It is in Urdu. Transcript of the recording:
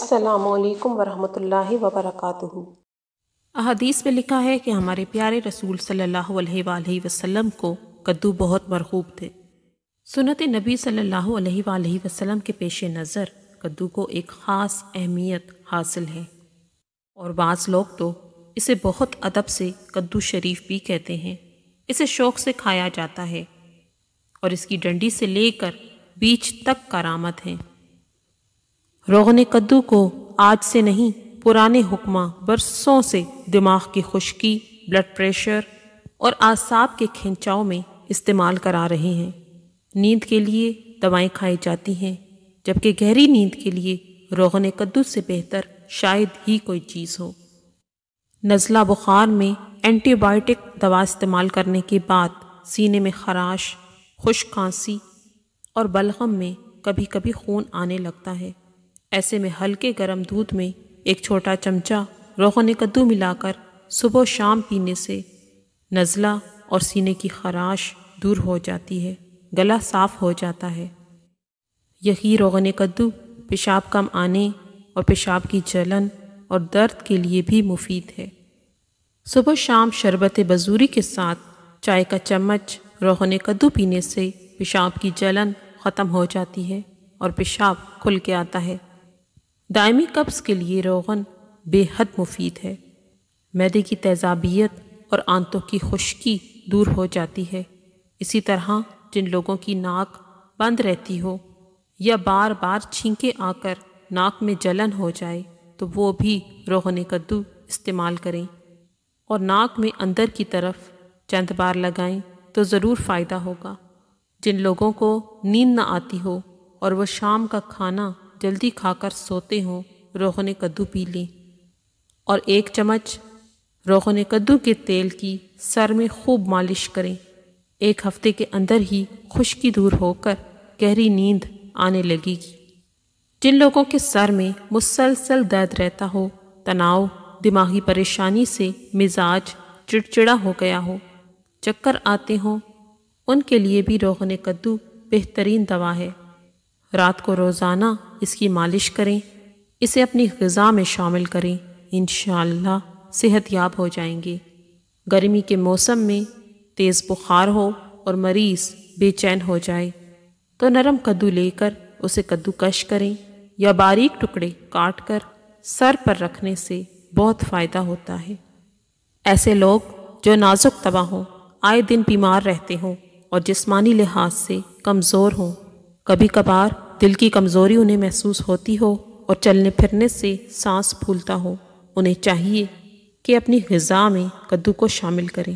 السلام علیکم ورحمۃ اللہ وبرکاتہ۔ احادیث میں لکھا ہے کہ ہمارے پیارے رسول صلی اللہ علیہ وآلہ وسلم کو کدو بہت مرغوب تھے۔ سنت نبی صلی اللہ علیہ وآلہ وسلم کے پیش نظر کدو کو ایک خاص اہمیت حاصل ہے۔ اور بعض لوگ تو اسے بہت ادب سے کدو شریف بھی کہتے ہیں۔ اسے شوق سے کھایا جاتا ہے۔ اور اس کی ڈنڈی سے لے کر بیچ تک کارآمد ہیں روغن کدو کو آج سے نہیں، پرانے حکمہ برسوں سے دماغ کی خشکی، بلڈ پریشر اور آساب کے کھنچاؤ میں استعمال کرا رہے ہیں۔ نیند کے لیے دوائیں کھائی جاتی ہیں، جبکہ گہری نیند کے لیے روغن کدو سے بہتر شاید ہی کوئی چیز ہو۔ نزلہ بخار میں اینٹی بائیوٹک دوا استعمال کرنے کے بعد سینے میں خراش، خشک کھانسی اور بلغم میں کبھی کبھی خون آنے لگتا ہے۔ ایسے میں ہلکے گرم دودھ میں ایک چھوٹا چمچہ روغن کدو ملا کر صبح و شام پینے سے نزلہ اور سینے کی خراش دور ہو جاتی ہے، گلا صاف ہو جاتا ہے۔ یہی روغن کدو پیشاب کم آنے اور پیشاب کی جلن اور درد کے لیے بھی مفید ہے۔ صبح شام شربت بزوری کے ساتھ چائے کا چمچ روغن کدو پینے سے پیشاب کی جلن ختم ہو جاتی ہے اور پیشاب کھل کے آتا ہے۔ دائمی قبض کے لیے روغن بے حد مفید ہے۔ میدے کی تیزابیت اور آنتوں کی خشکی دور ہو جاتی ہے۔ اسی طرح جن لوگوں کی ناک بند رہتی ہو یا بار بار چھینکے آ کر ناک میں جلن ہو جائے، تو وہ بھی روغن کدو استعمال کریں۔ اور ناک میں اندر کی طرف چند بار لگائیں تو ضرور فائدہ ہوگا۔ جن لوگوں کو نیند نہ آتی ہو اور وہ شام کا کھانا جلدی کھا کر سوتے ہوں، روغن کدو پی لیں۔ اور ایک چمچ روغن کدو کے تیل کی سر میں خوب مالش کریں۔ ایک ہفتے کے اندر ہی خشکی دور ہو کر گہری نیند آنے لگے گی۔ جن لوگوں کے سر میں مسلسل درد رہتا ہو، تناؤ، دماغی پریشانی سے مزاج چڑچڑا ہو گیا ہو، چکر آتے ہوں، ان کے لیے بھی روغن کدو بہترین دوا ہے۔ رات کو روزانہ اس کی مالش کریں، اسے اپنی غذا میں شامل کریں، انشاءاللہ صحت یاب ہو جائیں گے۔ گرمی کے موسم میں تیز بخار ہو اور مریض بے چین ہو جائے، تو نرم کدو لے کر اسے کدو کش کریں یا باریک ٹکڑے کاٹ کر سر پر رکھنے سے بہت فائدہ ہوتا ہے۔ ایسے لوگ جو نازک تباہ ہوں، آئے دن بیمار رہتے ہوں اور جسمانی لحاظ سے کمزور ہوں۔ کبھی کبھار دل کی کمزوری انہیں محسوس ہوتی ہو اور چلنے پھرنے سے سانس پھولتا ہو، انہیں چاہیے کہ اپنی غذا میں کدو کو شامل کریں۔